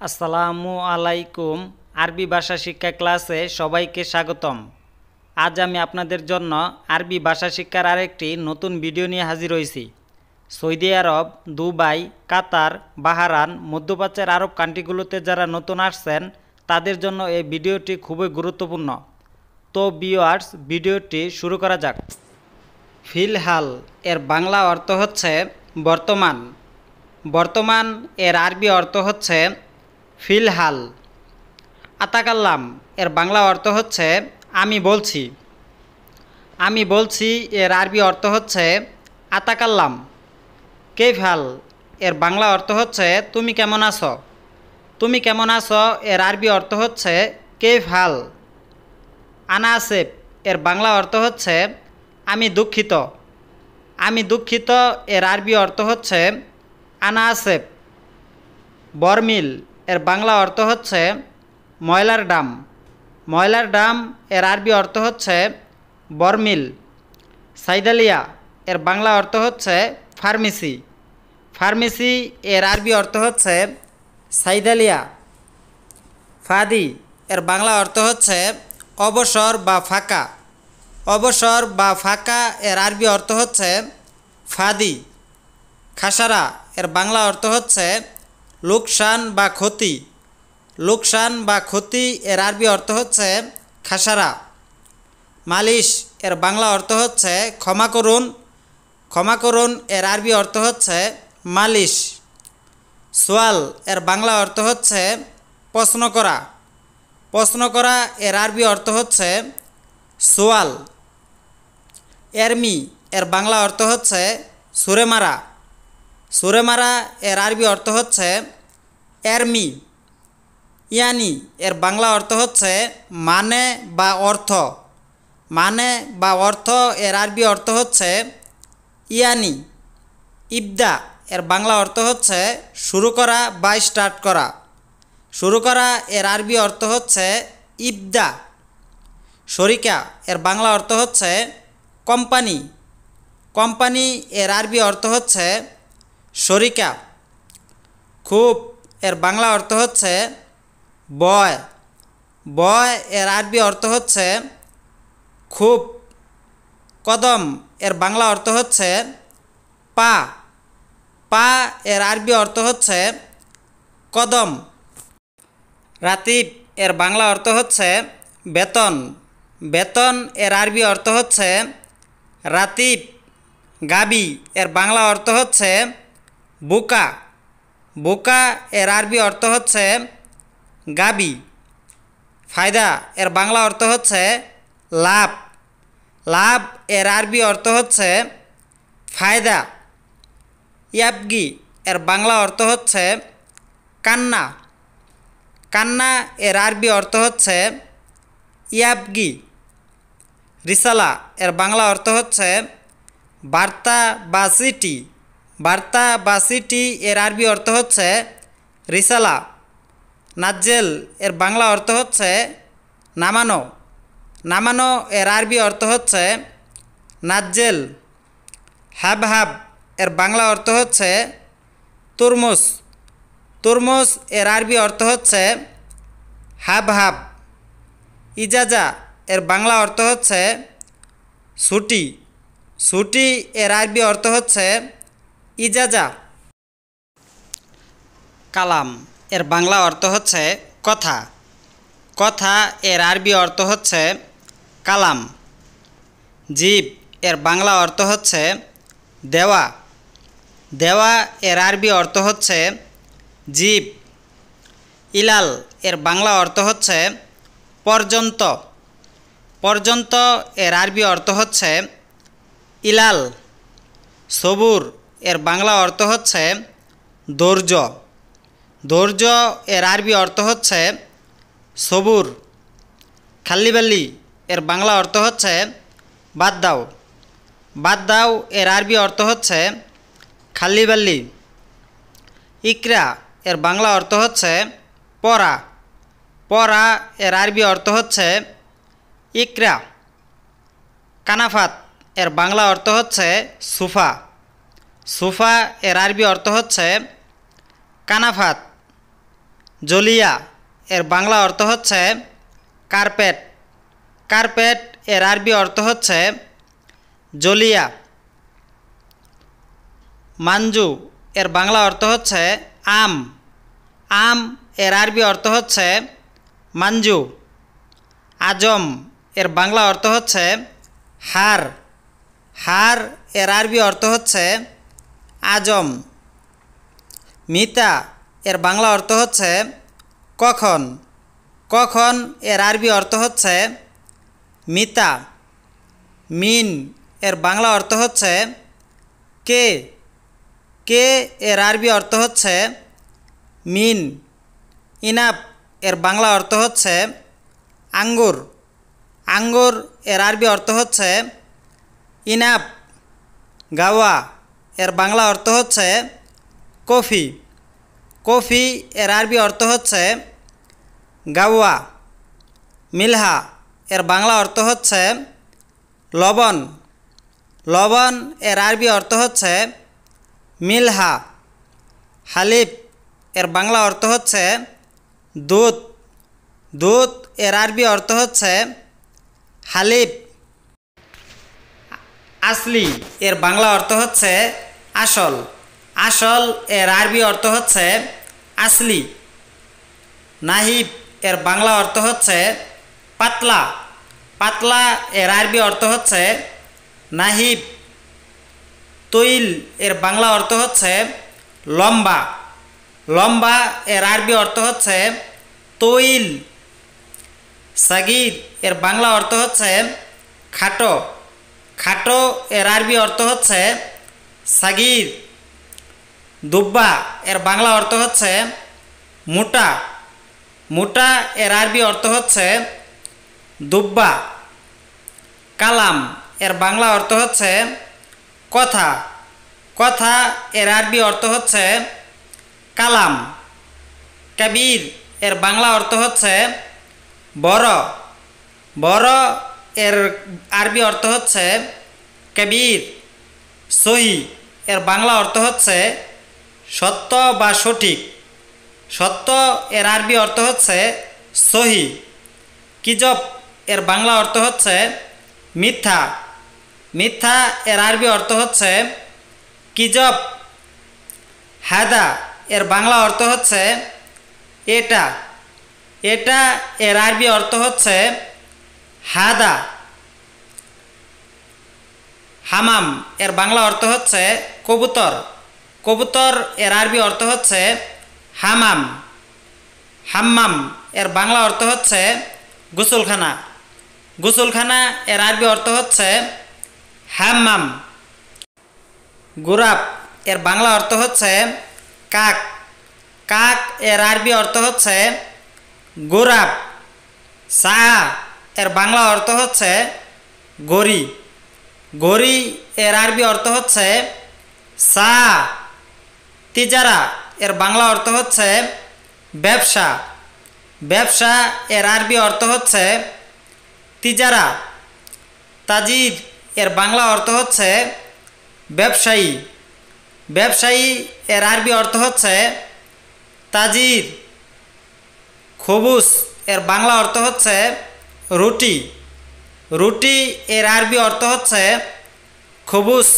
আসসালামু আলাইকুম। আরবি ভাষা শিক্ষা ক্লাসে সবাইকে স্বাগতম। আজ আমি আপনাদের জন্য আরবি ভাষা শিক্ষার আরেকটি নতুন ভিডিও নিয়ে হাজির হয়েছি। সৌদি আরব, দুবাই, কাতার বাহারান মধ্যপ্রাচ্যের আরব কান্ট্রিগুলোতে যারা নতুন আসছেন, তাদের জন্য এই ভিডিওটি খুবই গুরুত্বপূর্ণ। তো বিওয়ার্স ভিডিওটি শুরু করা যাক। ফিলহাল, এর বাংলা অর্থ হচ্ছে বর্তমান। বর্তমান, এর আরবি অর্থ হচ্ছে ফিলহাল। আতাকাল্লাম। এর বাংলা অর্থ হচ্ছে, আমি বলছি। আমি বলছি এর আরবি অর্থ হচ্ছে, আতাকাল্লাম। কেফাল এর বাংলা অর্থ হচ্ছে, তুমি কেমন আছো? তুমি কেমন আছো? এর আরবি অর্থ হচ্ছে কেফাল আনাসেফ এর বাংলা অর্থ হচ্ছে, আমি দুঃখিত। আমি দুঃখিত। এর আরবি অর্থ হচ্ছে আনাসেফ বরমিল। এর বাংলা অর্থ হচ্ছে ময়লার ডাম। ময়লার ডাম এর আরবি অর্থ হচ্ছে বরমিল। সাইদালিয়া এর বাংলা অর্থ হচ্ছে ফার্মেসি। ফার্মেসি এর আরবি অর্থ হচ্ছে সাইদালিয়া। ফাদি এর বাংলা অর্থ হচ্ছে অবসর বা ফাঁকা। অবসর বা ফাঁকা এর আরবি অর্থ হচ্ছে ফাদি। খাসারা এর বাংলা অর্থ হচ্ছে লোকসান বা ক্ষতি। লোকসান বা ক্ষতি এর আরবি অর্থ হচ্ছে খাসারা। মালিশ এর বাংলা অর্থ হচ্ছে ক্ষমা করুন। ক্ষমা করুন এর আরবি অর্থ হচ্ছে মালিশ। সোয়াল এর বাংলা অর্থ হচ্ছে প্রশ্ন করা। প্রশ্ন করা এর আরবি অর্থ হচ্ছে সোয়াল। এরমি এর বাংলা অর্থ হচ্ছে সুরে মারা। সুরে মারা এর আরবি অর্থ হচ্ছে এরমি ইয়ানি এর বাংলা অর্থ হচ্ছে মানে বা অর্থ। মানে বা অর্থ এর আরবি অর্থ হচ্ছে, ইয়ানি। ইবদা এর বাংলা অর্থ হচ্ছে, শুরু করা বা স্টার্ট করা। শুরু করা এর আরবি অর্থ হচ্ছে, ইবদা। শরিকা এর বাংলা অর্থ হচ্ছে, কোম্পানি। কোম্পানি এর আরবি অর্থ হচ্ছে শরিকা। খুব, এর বাংলা অর্থ হচ্ছে বয়। বয়, এর আরবি অর্থ হচ্ছে খুব। কদম, এর বাংলা অর্থ হচ্ছে পা। পা, এর আরবি অর্থ হচ্ছে কদম। রাতিব, এর বাংলা অর্থ হচ্ছে বেতন। বেতন, এর আরবি অর্থ হচ্ছে রাতিব। গাবি, এর বাংলা অর্থ হচ্ছে বোকা। বোকা এর আরবি অর্থ হচ্ছে গাবি। ফায়দা এর বাংলা অর্থ হচ্ছে লাভ। লাভ এর আরবি অর্থ হচ্ছে ফায়দা। ইয়াবগি এর বাংলা অর্থ হচ্ছে কান্না। কান্না এর আরবি অর্থ হচ্ছে ইয়াবগি। রিসালা এর বাংলা অর্থ হচ্ছে বার্তা বা সিটি বার্তা বা সিটি এর আরবি অর্থ হচ্ছে রিসালা। নাজ্জেল এর বাংলা অর্থ হচ্ছে নামানো। নামানো এর আরবি অর্থ হচ্ছে নাজ্জেল। হাব হাব এর বাংলা অর্থ হচ্ছে তুরমুস তুরমুস এর আরবি অর্থ হচ্ছে হাব হাব ইজাজা এর বাংলা অর্থ হচ্ছে ছুটি। ছুটি এর আরবি অর্থ হচ্ছে ইজাজা। কালাম, এর বাংলা অর্থ হচ্ছে কথা। কথা, এর আরবি অর্থ হচ্ছে কালাম। জীব, এর বাংলা অর্থ হচ্ছে দেওয়া। দেওয়া, এর আরবি অর্থ হচ্ছে জীব। ইলাল, এর বাংলা অর্থ হচ্ছে পর্যন্ত। পর্যন্ত, এর আরবি অর্থ হচ্ছে ইলাল। সবুর এর বাংলা অর্থ হচ্ছে ধৈর্য। ধৈর্য এর আরবি অর্থ হচ্ছে সবুর। খাল্লিবাল্লি এর বাংলা অর্থ হচ্ছে বাদ দাও। বাদ দাও এর আরবি অর্থ হচ্ছে খাল্লিবাল্লি। ইকরা এর বাংলা অর্থ হচ্ছে পড়া। পড়া এর আরবি অর্থ হচ্ছে ইকরা। কানাফাত এর বাংলা অর্থ হচ্ছে সুফা। সুফা এর আরবি অর্থ হচ্ছে কানাফাত, জলিয়া। এর বাংলা অর্থ হচ্ছে কার্পেট। কার্পেট এর আরবি অর্থ হচ্ছে জলিয়া। মাঞ্জু এর বাংলা অর্থ হচ্ছে আম। আম এর আরবি অর্থ হচ্ছে মাঞ্জু। আজম এর বাংলা অর্থ হচ্ছে হার। হার এর আরবি অর্থ হচ্ছে আজম। মিতা, এর বাংলা অর্থ হচ্ছে কখন। কখন এর আরবি অর্থ হচ্ছে মিতা। মিন, এর বাংলা অর্থ হচ্ছে কে। কে এর আরবি অর্থ হচ্ছে মিন। ইনাপ, এর বাংলা অর্থ হচ্ছে আঙ্গুর। আঙ্গুর, এর আরবি অর্থ হচ্ছে ইনাপ। গাওয়া। এর বাংলা অর্থ হচ্ছে কফি। কফি এর আরবি অর্থ হচ্ছে গাওয়া। মিলহা এর বাংলা অর্থ হচ্ছে লবণ। লবণ এর আরবি অর্থ হচ্ছে মিলহা। হালিফ এর বাংলা অর্থ হচ্ছে দুধ। দুধ এর আরবি অর্থ হচ্ছে হালিফ। আসলি এর বাংলা অর্থ হচ্ছে আসল। আসল এর আরবি অর্থ হচ্ছে আসলি। নাহিব এর বাংলা অর্থ হচ্ছে পাতলা। পাতলা এর আরবি অর্থ হচ্ছে নাহিব। তৈল এর বাংলা অর্থ হচ্ছে লম্বা। লম্বা এর আরবি অর্থ হচ্ছে তৈল। সাগির এর বাংলা অর্থ হচ্ছে খাটো। খাটো এর আরবি অর্থ হচ্ছে সাগির, দুব্বা, এর বাংলা অর্থ হচ্ছে মোটা। মোটা এর আরবি অর্থ হচ্ছে দুব্বা। কালাম এর বাংলা অর্থ হচ্ছে কথা। কথা এর আরবি অর্থ হচ্ছে কালাম। কাবির এর বাংলা অর্থ হচ্ছে বড়। বড় এর আরবি অর্থ হচ্ছে কবির। সহি। এর বাংলা অর্থ হচ্ছে সত্য বা সঠিক। সত্য এর আরবি অর্থ হচ্ছে সহি। কিজব এর বাংলা অর্থ হচ্ছে মিথ্যা। মিথ্যা এর আরবি অর্থ হচ্ছে কিজব হাদা এর বাংলা অর্থ হচ্ছে এটা। এটা এর আরবি অর্থ হচ্ছে হাদা হামাম, এর বাংলা অর্থ হচ্ছে কবুতর। কবুতর, এর আরবি অর্থ হচ্ছে হামাম। হাম্মাম, এর বাংলা অর্থ হচ্ছে গোসলখানা। গোসলখানা, এর আরবি অর্থ হচ্ছে হাম্মাম। গোরাপ এর বাংলা অর্থ হচ্ছে কাক। কাক, এর আরবি অর্থ হচ্ছে গোরাপ সা এর বাংলা অর্থ হচ্ছে গরি। গরি এর আরবি অর্থ হচ্ছে সা। তিজারা এর বাংলা অর্থ হচ্ছে ব্যবসা। ব্যবসা এর আরবি অর্থ হচ্ছে তিজারা। তাজির এর বাংলা অর্থ হচ্ছে ব্যবসায়ী। ব্যবসায়ী এর আরবি অর্থ হচ্ছে তাজির খবুস এর বাংলা অর্থ হচ্ছে রুটি। রুটি এর আরবি অর্থ হচ্ছে খবুস।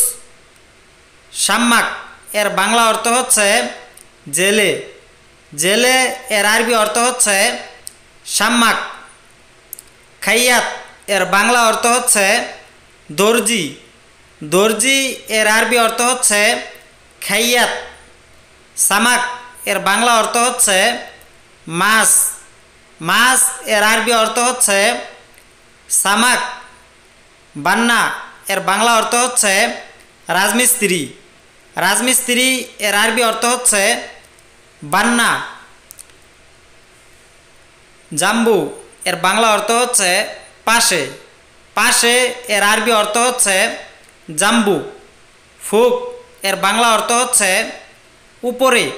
সাম্মাক এর বাংলা অর্থ হচ্ছে জেলে। জেলে এর আরবি অর্থ হচ্ছে সাম্মাক। খাইয়াত এর বাংলা অর্থ হচ্ছে দর্জি। দর্জি এর আরবি অর্থ হচ্ছে খাইয়াত। সামাক এর বাংলা অর্থ হচ্ছে মাছ। মাছ এর আরবি অর্থ হচ্ছে সামাক, বান্না, এর বাংলা অর্থ হচ্ছে রাজমিস্ত্রি। রাজমিস্ত্রি, এর আরবি অর্থ হচ্ছে বান্না। জাম্বু, এর বাংলা অর্থ হচ্ছে পাশে। পাশে, এর আরবি অর্থ হচ্ছে জাম্বু। ফুক, এর বাংলা অর্থ হচ্ছে উপরে।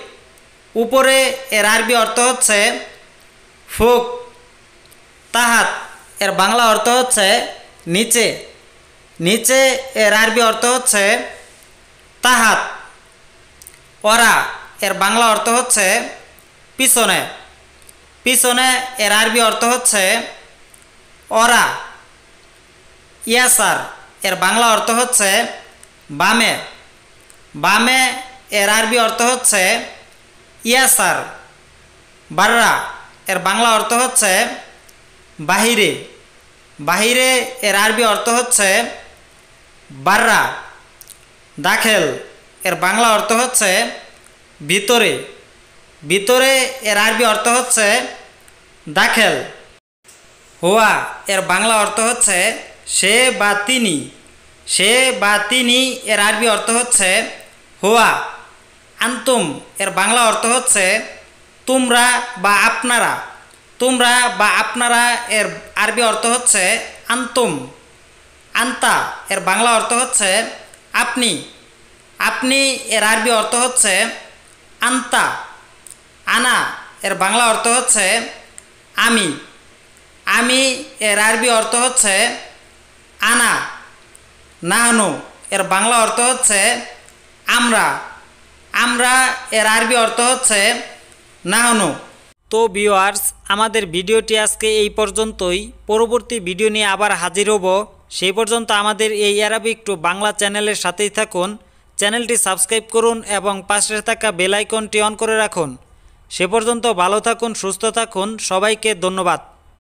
উপরে, এর আরবি অর্থ হচ্ছে ফুক। তাহাত এর বাংলা অর্থ হচ্ছে নিচে। নিচে এর আরবি অর্থ হচ্ছে তাহাত। ওরা এর বাংলা অর্থ হচ্ছে পিছনে। পিছনে এর আরবি অর্থ হচ্ছে ওরা। ইয়াসার এর বাংলা অর্থ হচ্ছে বামে। বামে এর আরবি অর্থ হচ্ছে ইয়াসার। বাররা এর বাংলা অর্থ হচ্ছে বাহিরে। বাহিরে এর আরবি অর্থ হচ্ছে বাররা, দাখেল। এর বাংলা অর্থ হচ্ছে ভিতরে। ভিতরে এর আরবি অর্থ হচ্ছে দাখেল। হোয়া, এর বাংলা অর্থ হচ্ছে সে বা তিনি। সে বা তিনি এর আরবি অর্থ হচ্ছে হোয়া। আন্তুম, এর বাংলা অর্থ হচ্ছে তোমরা বা আপনারা। তোমরা বা আপনারা এর আরবি অর্থ হচ্ছে আন্তুম। আন্তা এর বাংলা অর্থ হচ্ছে আপনি। আপনি এর আরবি অর্থ হচ্ছে আন্তা। আনা এর বাংলা অর্থ হচ্ছে আমি। আমি এর আরবি অর্থ হচ্ছে আনা। নাহানু এর বাংলা অর্থ হচ্ছে আমরা। আমরা এর আরবি অর্থ হচ্ছে নাহানু। তো ভিওয়ার্স আমাদের ভিডিওটি আজকে এই পর্যন্তই। পরবর্তী ভিডিও নিয়ে আবার হাজির হব। সেই পর্যন্ত আমাদের এই অ্যারাবিক টু বাংলা চ্যানেলের সাথেই থাকুন। চ্যানেলটি সাবস্ক্রাইব করুন এবং পাশে থাকা বেলাইকনটি অন করে রাখুন। সে পর্যন্ত ভালো থাকুন, সুস্থ থাকুন। সবাইকে ধন্যবাদ।